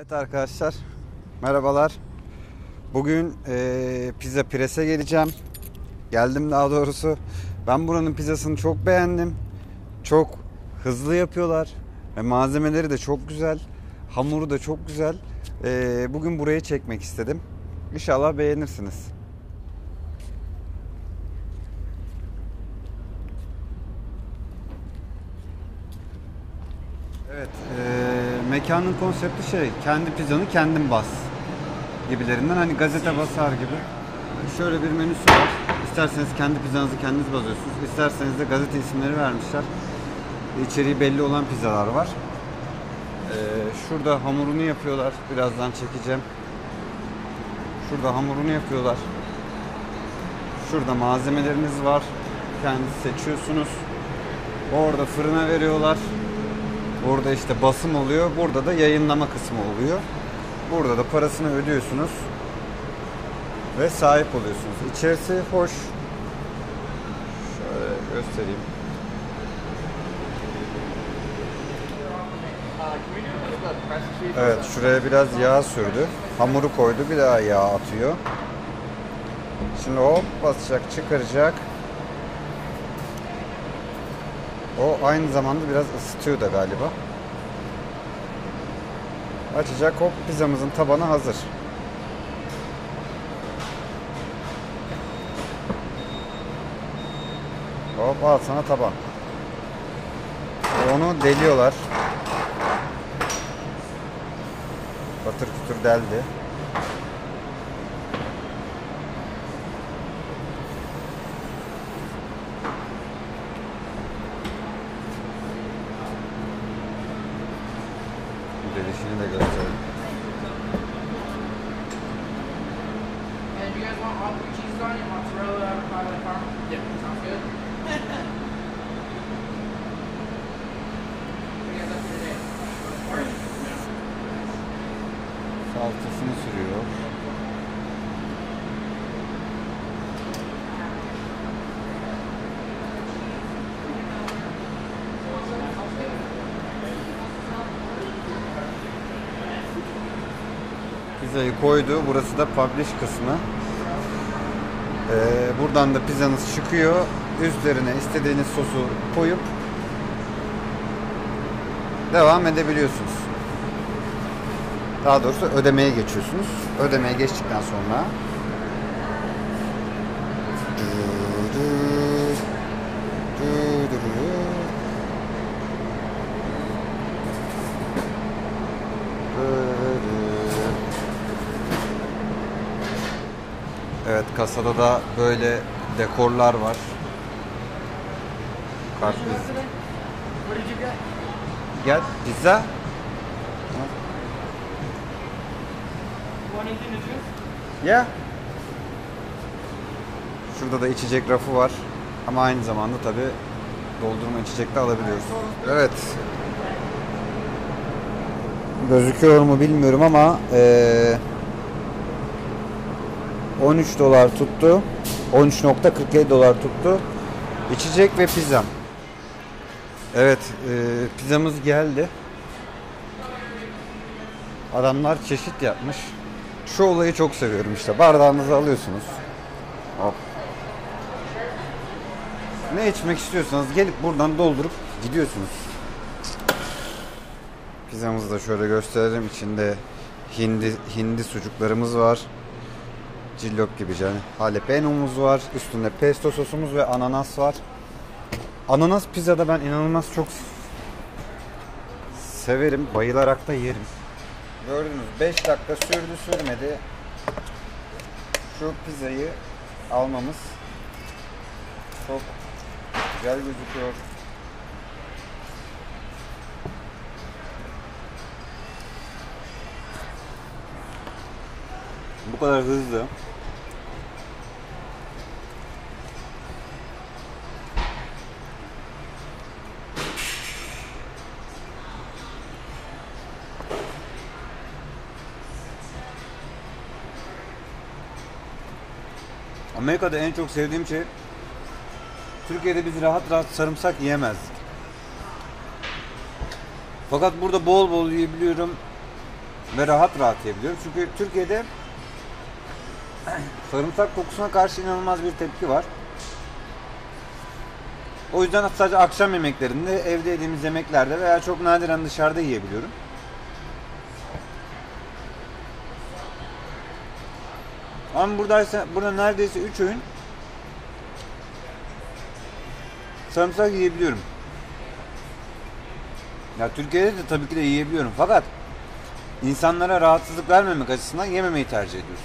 Evet arkadaşlar, merhabalar. Bugün eee, pizza prese geleceğim. Geldim daha doğrusu. Ben buranın pizzasını çok beğendim. Çok hızlı yapıyorlar ve malzemeleri de çok güzel. Hamuru da çok güzel. Eee, bugün burayı çekmek istedim. İnşallah beğenirsiniz. Evet, eee, mekanın konsepti şey, kendi pizzanı kendin bas gibilerinden. Hani gazete basar gibi. Şöyle bir menüsü var. İsterseniz kendi pizzanızı kendiniz basıyorsunuz. İsterseniz de gazete isimleri vermişler. İçeriği belli olan pizzalar var. Eee, şurada hamurunu yapıyorlar. Birazdan çekeceğim. Şurada hamurunu yapıyorlar. Şurada malzemeleriniz var. Kendiniz seçiyorsunuz. Orada fırına veriyorlar. Burada işte basım oluyor. Burada da yayınlama kısmı oluyor. Burada da parasını ödüyorsunuz. Ve sahip oluyorsunuz. İçerisi hoş. Şöyle göstereyim. Evet şuraya biraz yağ sürdü. Hamuru koydu bir daha yağ atıyor. Şimdi hop basacak çıkaracak. O aynı zamanda biraz ısıtıyor da galiba. Açacak hop pizzamızın tabanı hazır. Hop al sana taban. Onu deliyorlar. Batır kütür deldi. Delişini de gösterelim. And you guys want all three cheeses on it? Mozzarella, avocado, and parm? Yeah, sounds good. What do you guys have for today? Orange? Salçasını sürüyor. Pizzayı koydu. Burası da publish kısmı. Ee, buradan da pizzanız çıkıyor. Üzerine istediğiniz sosu koyup devam edebiliyorsunuz. Daha doğrusu ödemeye geçiyorsunuz. Ödemeye geçtikten sonra Evet kasada da böyle dekorlar var. Get? Gel pizza. Ya. Şurada da içecek rafı var. Ama aynı zamanda tabi doldurma içecek de alabiliyoruz. Evet. Gözüküyor mu bilmiyorum ama eee 13 dolar tuttu. 13.47 dolar tuttu. İçecek ve pizzam. Evet, eee, pizzamız geldi. Adamlar çeşit yapmış. Şu olayı çok seviyorum işte. Bardağınızı alıyorsunuz. Hop. Ne içmek istiyorsanız gelip buradan doldurup gidiyorsunuz. Pizzamızı da şöyle gösterelim. İçinde hindi hindi sucuklarımız var. Cillop gibi yani. Jalapeno'muz var. Üstünde pesto sosumuz ve ananas var. Ananas pizzada ben inanılmaz çok severim. Bayılarak da yerim. Gördünüz 5 dakika sürdü sürmedi. Şu pizzayı almamız çok güzel gözüküyor. Bu kadar hızlı. Amerika'da en çok sevdiğim şey Türkiye'de biz rahat rahat sarımsak yiyemezdik. Fakat burada bol bol yiyebiliyorum. ve rahat rahat yiyebiliyorum. Çünkü Türkiye'de sarımsak kokusuna karşı inanılmaz bir tepki var. O yüzden sadece akşam yemeklerinde, evde yediğimiz yemeklerde veya çok nadiren dışarıda yiyebiliyorum. Ama buradaysa, burada neredeyse 3 öğün sarımsak yiyebiliyorum. Ya Türkiye'de de tabii ki de yiyebiliyorum fakat insanlara rahatsızlık vermemek açısından yememeyi tercih ediyoruz.